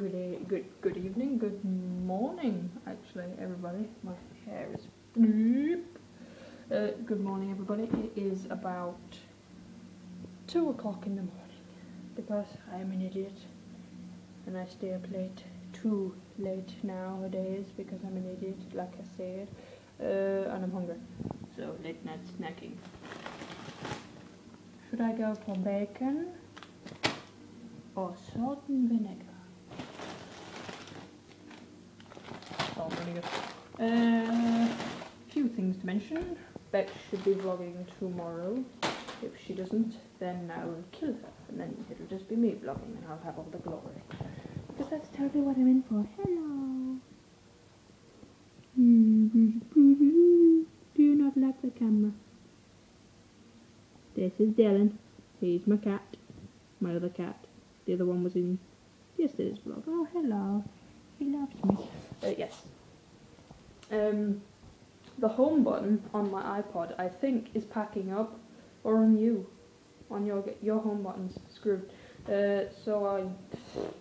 good good good evening, good morning, actually, everybody. My hair is. Uh, good morning, everybody. It is about two o'clock in the morning because I am an idiot and I stay up late, too late nowadays because I'm an idiot, like I said, uh, and I'm hungry. So late night snacking. Should I go for bacon or salt and vinegar? And vinegar. Uh, few things to mention. Beck should be vlogging tomorrow. If she doesn't, then I will kill her, and then it'll just be me vlogging, and I'll have all the glory. Because that's totally what I'm in for. Hello. Do you not like the camera? This is Dylan. He's my cat. My other cat. The other one was in yesterday's vlog. Oh, hello. He loves me. Uh, yes. Um, the home button on my iPod, I think, is packing up, or on you, on your your home button's screwed. Uh, so I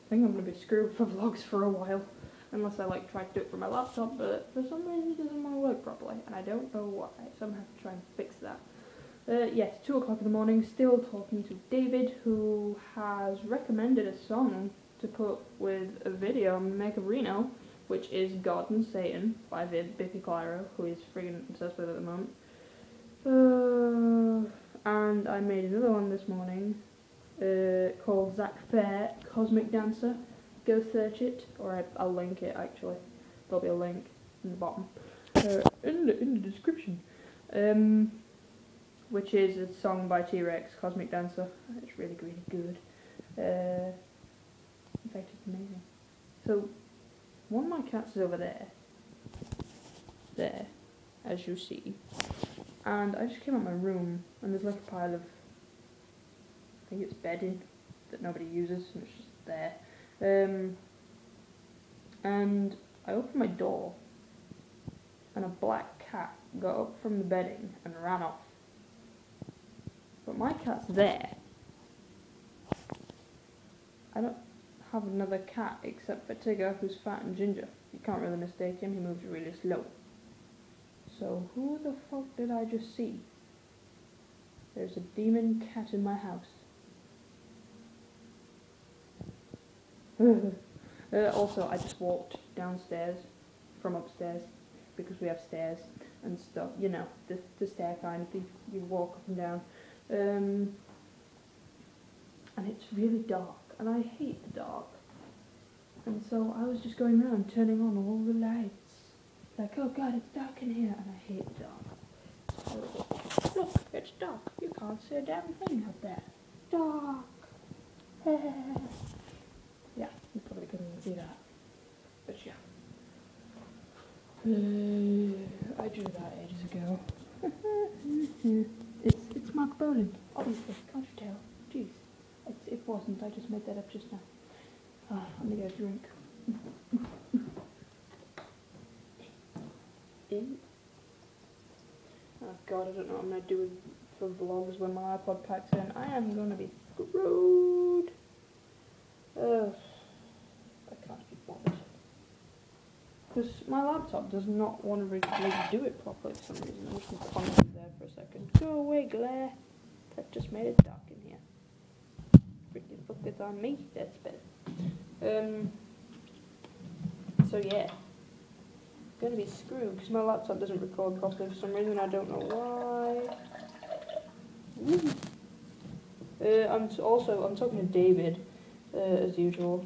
think I'm gonna be screwed for vlogs for a while, unless I like try to do it from my laptop. But for some reason, it doesn't want to work properly, and I don't know why. So I'm gonna have to try and fix that. Uh, yes, two o'clock in the morning. Still talking to David, who has recommended a song to put with a video Make of Reno which is God and Satan by Vid Biffy Clyro, who is friggin' obsessed with at the moment. Uh, and I made another one this morning uh, called Zack Fair Cosmic Dancer. Go search it, or I, will link it actually. There'll be a link in the bottom, uh, in the in the description. Um, which is a song by T-Rex, Cosmic Dancer. It's really really good. Uh, in fact, it's amazing. So one of my cats is over there. There, as you see. And I just came out my room and there's like a pile of, I think it's bedding that nobody uses and it's just there. Um, and I opened my door and a black cat got up from the bedding and ran off. But my cat's there. I don't have another cat except for Tigger, who's fat and ginger. You can't really mistake him, he moves really slow. So who the fuck did I just see? There's a demon cat in my house. uh, also, I just walked downstairs from upstairs because we have stairs and stuff. You know, the, the stair kind, the, you walk up and down. Um, and it's really dark and I hate the dark. And so I was just going around turning on all the lights. Like, oh god, it's dark in here, and I hate the dark. Look, it's dark. You can't see a damn thing up there. Dark. yeah, you probably couldn't see that. But yeah. I drew that ages ago. it's it's Marc Bolan, obviously. Can't you tell? Jeez. It, it wasn't, I just made that up just now. Ah, I'm gonna get a drink. oh god, I don't know what I'm gonna do for vlogs when my iPod packs in. I am gonna be screwed. Ugh. I can't. Because my laptop does not want to really do it properly for some reason. I'm just gonna there for a second. Go away, glare. That just made it dark freaking focus on me. That's. Um, so yeah, gonna be screwed because my laptop doesn't record properly for some reason. I don't know why. Uh, I'm also I'm talking to David uh, as usual,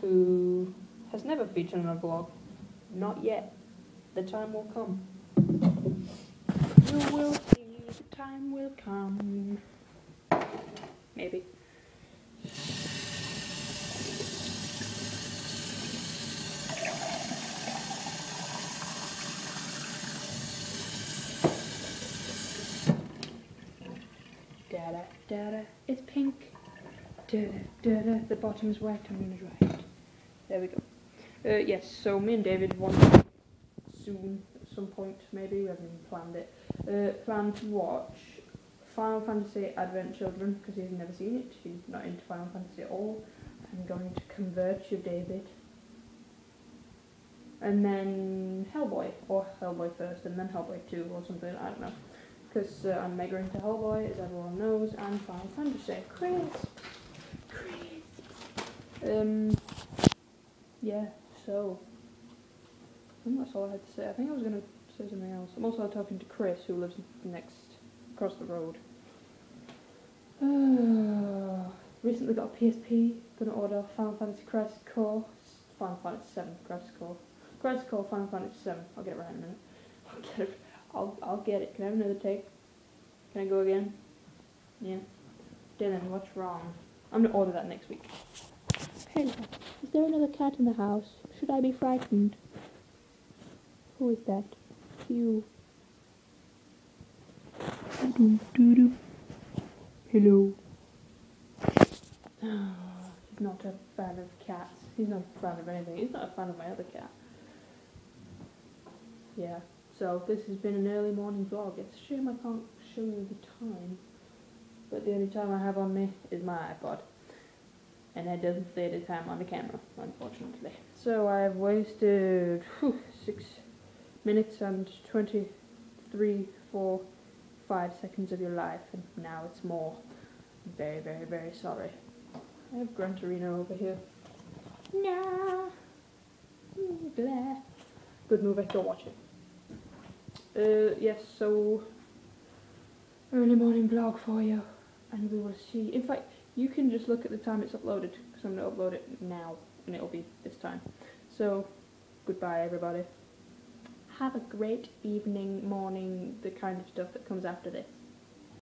who has never featured in a vlog, not yet. The time will come. You will see. The time will come maybe. Da da da da, it's pink. Da da da, the bottom's wet, I'm gonna dry it. There we go. Uh, yes, so me and David want soon, at some point maybe, we haven't even planned it, uh, plan to watch Final Fantasy Advent Children because he's never seen it. He's not into Final Fantasy at all. I'm going to convert you, David. And then Hellboy, or Hellboy first, and then Hellboy 2, or something, I don't know. Because uh, I'm mega into Hellboy, as everyone knows, and Final Fantasy. Crisp! Crisp! Um, yeah, so. I think that's all I had to say. I think I was going to say something else. I'm also talking to Chris, who lives next, across the road. Uh, recently got a PSP. Gonna order Final Fantasy Crisis Core. Final Fantasy 7 Crisis Core. Crisis Core Final Fantasy 7. I'll get it right in a minute. I'll get it. I'll, I'll get it. Can I have another take? Can I go again? Yeah. Dylan, what's wrong? I'm gonna order that next week. Hello. Is there another cat in the house? Should I be frightened? Who is that? You. Hello. He's not a fan of cats. He's not a fan of anything. He's not a fan of my other cat. Yeah. So this has been an early morning vlog. It's a shame I can't show you the time. But the only time I have on me is my iPod. And it doesn't say the time on the camera, unfortunately. So I've wasted whew, six minutes and 23, 4, 5 seconds of your life. And now it's more. Very, very, very sorry. I have Gran Torino over here. Nah. Blah. Good movie, go watch it. Uh, yes, so early morning vlog for you, and we will see. In fact, you can just look at the time it's uploaded because I'm gonna upload it now, and it'll be this time. So, goodbye, everybody. Have a great evening, morning, the kind of stuff that comes after this.